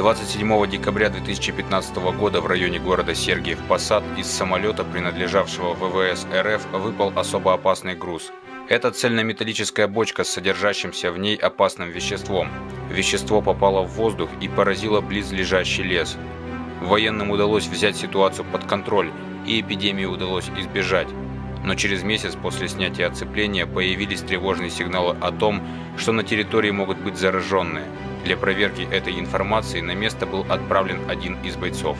27 декабря 2015 года в районе города Сергиев Посад из самолета, принадлежавшего ВВС РФ, выпал особо опасный груз. Это цельнометаллическая бочка с содержащимся в ней опасным веществом. Вещество попало в воздух и поразило близлежащий лес. Военным удалось взять ситуацию под контроль, и эпидемии удалось избежать. Но через месяц после снятия оцепления появились тревожные сигналы о том, что на территории могут быть зараженные. Для проверки этой информации на место был отправлен один из бойцов.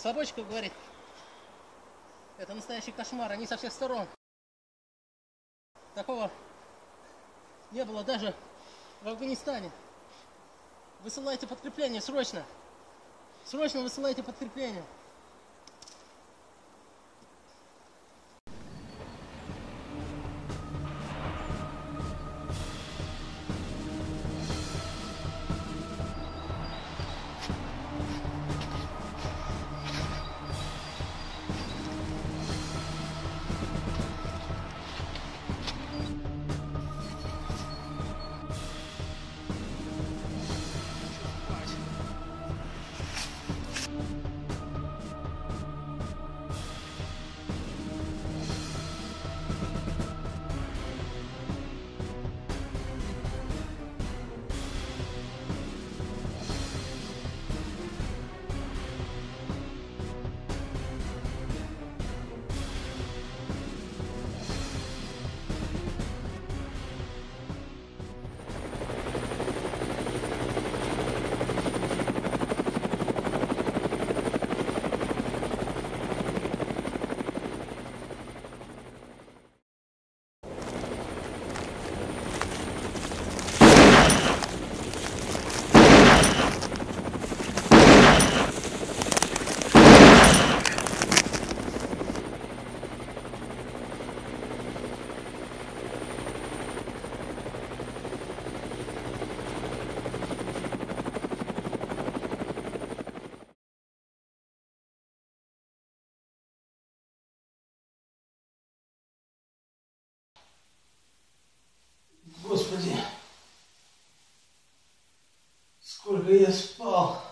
Слободчиков говорит. Это настоящий кошмар. Они со всех сторон. Такого не было даже в Афганистане. Высылайте подкрепление срочно. Срочно высылайте подкрепление. be a.